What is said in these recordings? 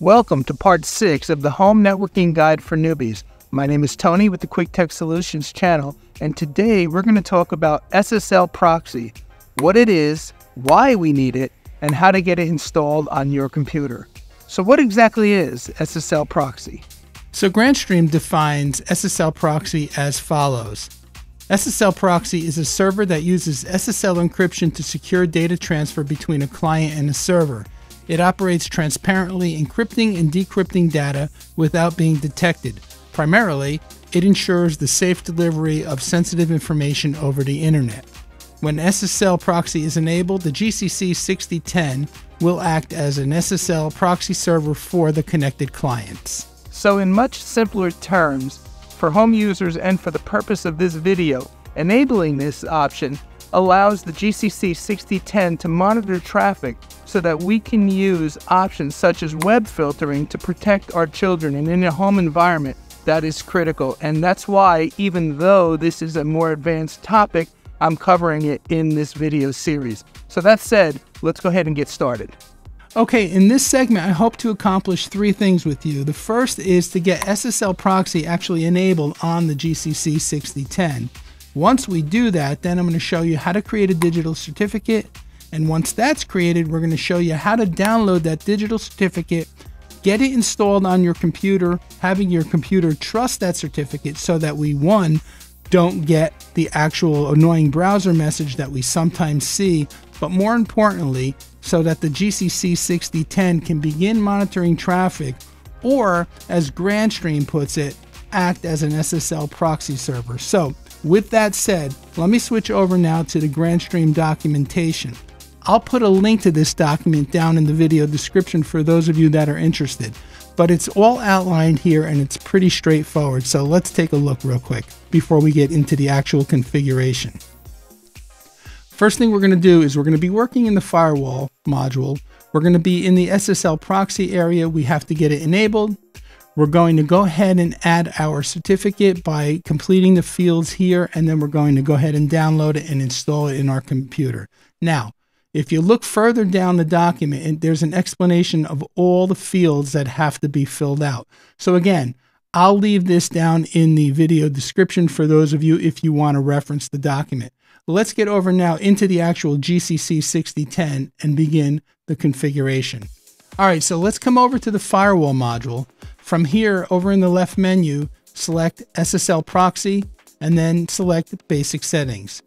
Welcome to part 6 of the Home Networking Guide for Newbies. My name is Tony with the Quik Tech Solutions channel, and today we're going to talk about SSL Proxy, what it is, why we need it, and how to get it installed on your computer. So what exactly is SSL Proxy? So Grandstream defines SSL Proxy as follows. SSL Proxy is a server that uses SSL encryption to secure data transfer between a client and a server. It operates transparently, encrypting and decrypting data without being detected. Primarily, it ensures the safe delivery of sensitive information over the internet. When SSL proxy is enabled, the GCC 6010 will act as an SSL proxy server for the connected clients. So in much simpler terms, for home users and for the purpose of this video, enabling this option allows the GCC 6010 to monitor traffic so that we can use options such as web filtering to protect our children and in a home environment that is critical. And that's why, even though this is a more advanced topic, I'm covering it in this video series. So that said, let's go ahead and get started. Okay, in this segment, I hope to accomplish three things with you. The first is to get SSL proxy actually enabled on the GCC 6010. Once we do that, then I'm going to show you how to create a digital certificate. And once that's created, we're going to show you how to download that digital certificate, get it installed on your computer, having your computer trust that certificate so that we, one, don't get the actual annoying browser message that we sometimes see, but more importantly, so that the GCC 6010 can begin monitoring traffic, or as Grandstream puts it, act as an SSL proxy server. So with that said, let me switch over now to the Grandstream documentation. I'll put a link to this document down in the video description for those of you that are interested, but it's all outlined here and it's pretty straightforward. So let's take a look real quick before we get into the actual configuration. First thing we're going to do is we're going to be working in the firewall module. We're going to be in the SSL proxy area. We have to get it enabled. We're going to go ahead and add our certificate by completing the fields here, and then we're going to go ahead and download it and install it in our computer. Now, if you look further down the document, there's an explanation of all the fields that have to be filled out. So again, I'll leave this down in the video description for those of you if you want to reference the document. Let's get over now into the actual GCC 6010 and begin the configuration. All right, so let's come over to the firewall module. From here, over in the left menu, select SSL proxy and then select basic settings.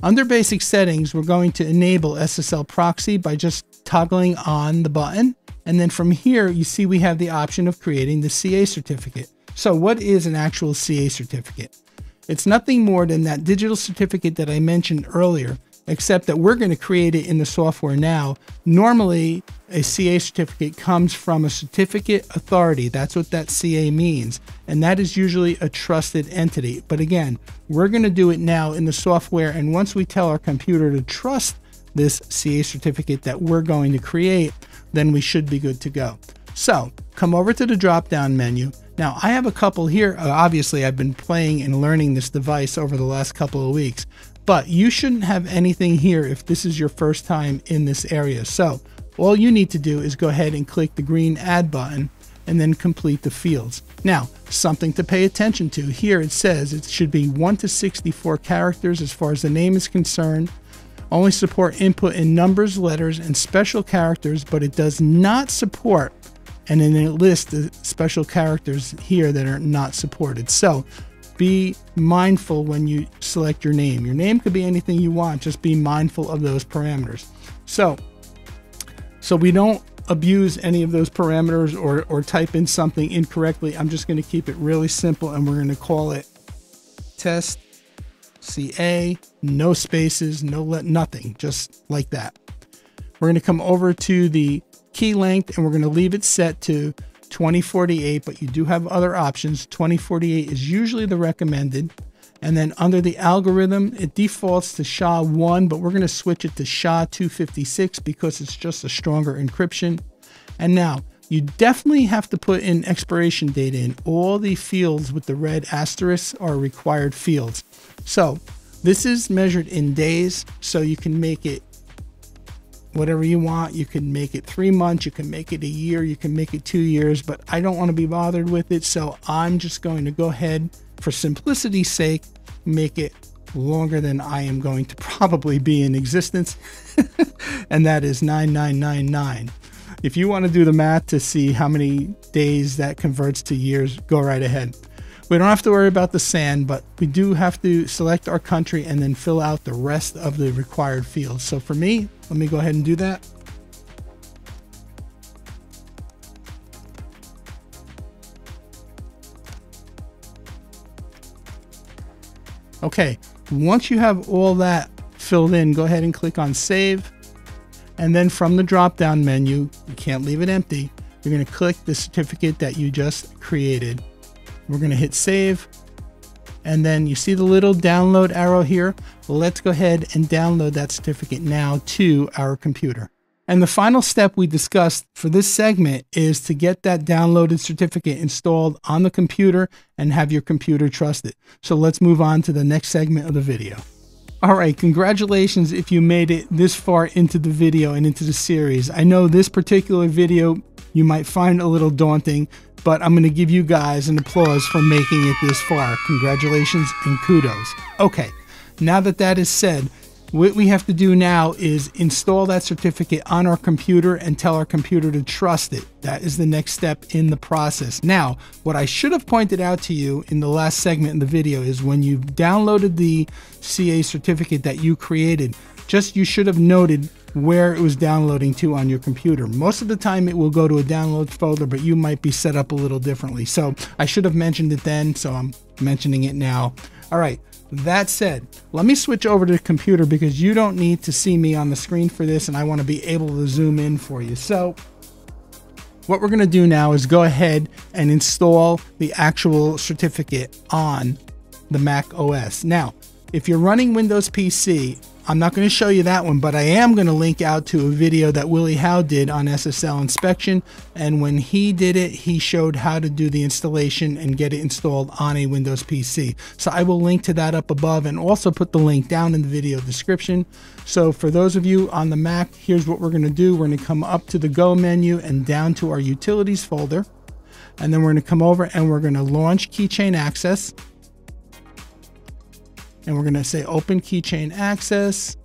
Under basic settings, we're going to enable SSL proxy by just toggling on the button. And then from here, you see we have the option of creating the CA certificate. So what is an actual CA certificate? It's nothing more than that digital certificate that I mentioned earlier except that we're going to create it in the software now. Normally, a CA certificate comes from a certificate authority. That's what that CA means. And that is usually a trusted entity. But again, we're going to do it now in the software. And once we tell our computer to trust this CA certificate that we're going to create, then we should be good to go. So come over to the drop down menu. Now I have a couple here. Uh, obviously, I've been playing and learning this device over the last couple of weeks. But you shouldn't have anything here if this is your first time in this area. So all you need to do is go ahead and click the green add button and then complete the fields. Now, something to pay attention to. Here it says it should be 1 to 64 characters as far as the name is concerned. Only support input in numbers, letters, and special characters, but it does not support, and then it lists the special characters here that are not supported. So be mindful when you select your name. Your name could be anything you want, just be mindful of those parameters. So, so we don't abuse any of those parameters or, or type in something incorrectly. I'm just going to keep it really simple and we're going to call it test CA, no spaces, no let nothing, just like that. We're going to come over to the key length and we're going to leave it set to 2048, but you do have other options. 2048 is usually the recommended. And then under the algorithm, it defaults to SHA-1, but we're going to switch it to SHA-256 because it's just a stronger encryption. And now, you definitely have to put in expiration date in. All the fields with the red asterisk are required fields. So this is measured in days, so you can make it whatever you want. You can make it three months, you can make it a year, you can make it two years, but I don't want to be bothered with it. So I'm just going to go ahead, for simplicity's sake, make it longer than I am going to probably be in existence, and that is 9999. If you want to do the math to see how many days that converts to years, go right ahead. We don't have to worry about the sand, but we do have to select our country and then fill out the rest of the required fields. So for me, let me go ahead and do that. Okay, once you have all that filled in, go ahead and click on save. And then from the drop down menu, you can't leave it empty. You're going to click the certificate that you just created. We're going to hit save. And then you see the little download arrow here. Let's go ahead and download that certificate now to our computer. And the final step we discussed for this segment is to get that downloaded certificate installed on the computer and have your computer trust it. So let's move on to the next segment of the video. All right, congratulations if you made it this far into the video and into the series. I know this particular video you might find a little daunting, but I'm going to give you guys an applause for making it this far. Congratulations and kudos. Okay, now that that is said, what we have to do now is install that certificate on our computer and tell our computer to trust it. That is the next step in the process. Now, what I should have pointed out to you in the last segment in the video is when you've downloaded the CA certificate that you created, just you should have noted where it was downloading to on your computer. Most of the time it will go to a downloads folder, but you might be set up a little differently. So I should have mentioned it then, so I'm mentioning it now. All right, that said, let me switch over to the computer because you don't need to see me on the screen for this and I want to be able to zoom in for you. So what we're going to do now is go ahead and install the actual certificate on the Mac OS. Now, if you're running Windows PC, I'm not going to show you that one, but I am going to link out to a video that Willie Howe did on SSL inspection. And when he did it, he showed how to do the installation and get it installed on a Windows PC. So I will link to that up above and also put the link down in the video description. So for those of you on the Mac, here's what we're going to do. We're going to come up to the Go menu and down to our Utilities folder. And then we're going to come over and we're going to launch Keychain Access and we're going to say open keychain access.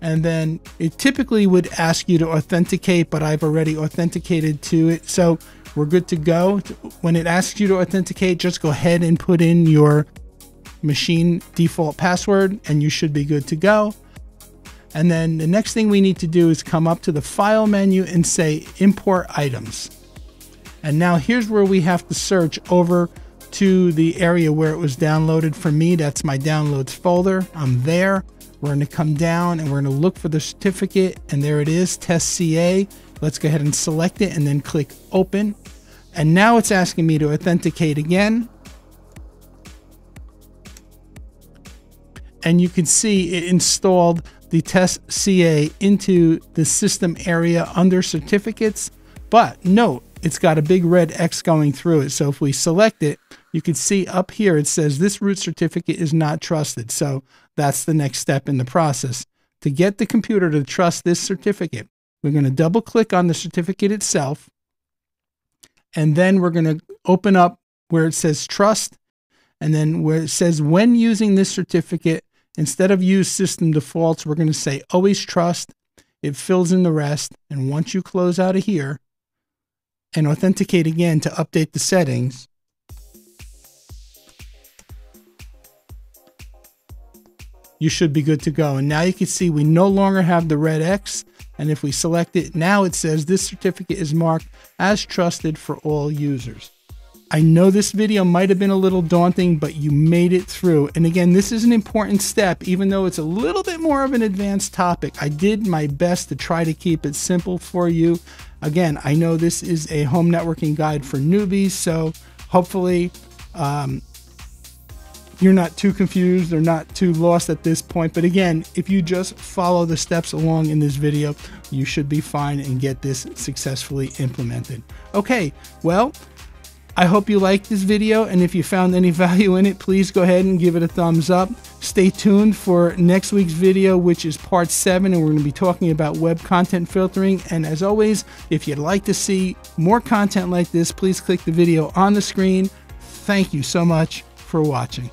And then it typically would ask you to authenticate, but I've already authenticated to it. So we're good to go. When it asks you to authenticate, just go ahead and put in your machine default password and you should be good to go. And then the next thing we need to do is come up to the file menu and say import items. And now here's where we have to search over to the area where it was downloaded for me. That's my downloads folder. I'm there. We're going to come down and we're going to look for the certificate. And there it is, test CA. Let's go ahead and select it and then click open. And now it's asking me to authenticate again. And you can see it installed the test CA into the system area under certificates. But note, it's got a big red X going through it. So if we select it, you can see up here it says this root certificate is not trusted. So that's the next step in the process. To get the computer to trust this certificate, we're going to double click on the certificate itself. And then we're going to open up where it says trust. And then where it says when using this certificate, instead of use system defaults, we're going to say always trust. It fills in the rest. And once you close out of here and authenticate again to update the settings, you should be good to go. And now you can see we no longer have the red X. And if we select it, now it says this certificate is marked as trusted for all users. I know this video might have been a little daunting, but you made it through. And again, this is an important step, even though it's a little bit more of an advanced topic. I did my best to try to keep it simple for you. Again, I know this is a home networking guide for newbies, so hopefully um, you're not too confused or not too lost at this point. But again, if you just follow the steps along in this video, you should be fine and get this successfully implemented. Okay, well, I hope you liked this video, and if you found any value in it, please go ahead and give it a thumbs up. Stay tuned for next week's video, which is part 7, and we're going to be talking about web content filtering. And as always, if you'd like to see more content like this, please click the video on the screen. Thank you so much for watching.